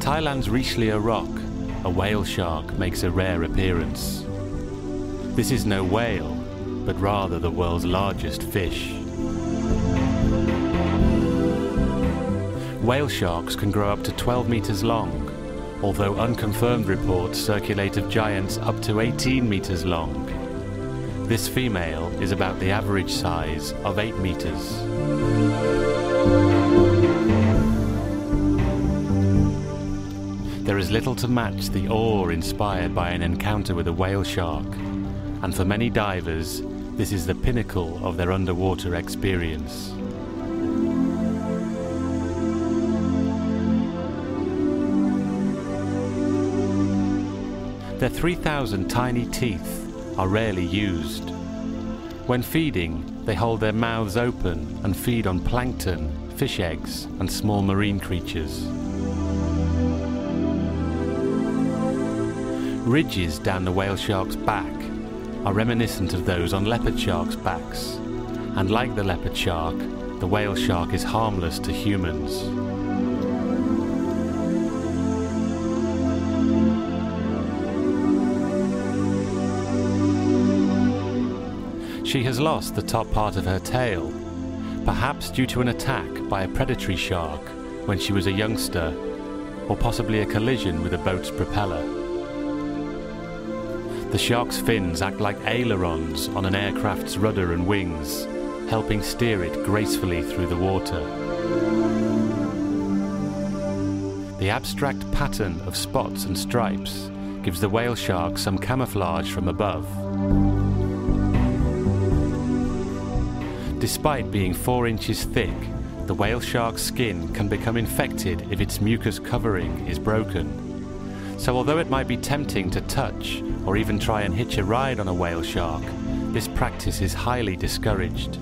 Thailand's Richelieu Rock, a whale shark makes a rare appearance. This is no whale, but rather the world's largest fish. Whale sharks can grow up to 12 meters long, although unconfirmed reports circulate of giants up to 18 meters long. This female is about the average size of 8 meters. There is little to match the awe inspired by an encounter with a whale shark, and for many divers, this is the pinnacle of their underwater experience. Their 3,000 tiny teeth are rarely used. When feeding, they hold their mouths open and feed on plankton, fish eggs, and small marine creatures. Ridges down the whale shark's back are reminiscent of those on leopard sharks' backs, and like the leopard shark, the whale shark is harmless to humans. She has lost the top part of her tail, perhaps due to an attack by a predatory shark when she was a youngster, or possibly a collision with a boat's propeller. The shark's fins act like ailerons on an aircraft's rudder and wings, helping steer it gracefully through the water. The abstract pattern of spots and stripes gives the whale shark some camouflage from above. Despite being 4 inches thick, the whale shark's skin can become infected if its mucus covering is broken. So although it might be tempting to touch or even try and hitch a ride on a whale shark, this practice is highly discouraged.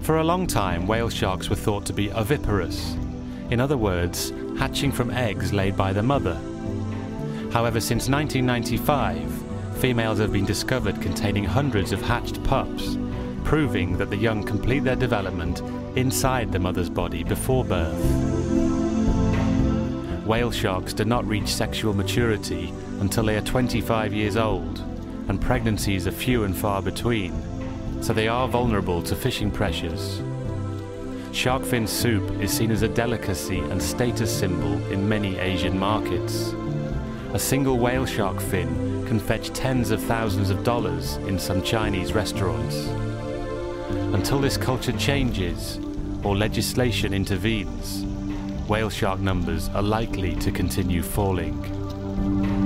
For a long time, whale sharks were thought to be oviparous, in other words, hatching from eggs laid by the mother. However, since 1995, females have been discovered containing hundreds of hatched pups, proving that the young complete their development inside the mother's body before birth. Whale sharks do not reach sexual maturity until they are 25 years old, and pregnancies are few and far between, so they are vulnerable to fishing pressures. Shark fin soup is seen as a delicacy and status symbol in many Asian markets. A single whale shark fin can fetch tens of thousands of dollars in some Chinese restaurants. Until this culture changes or legislation intervenes, whale shark numbers are likely to continue falling.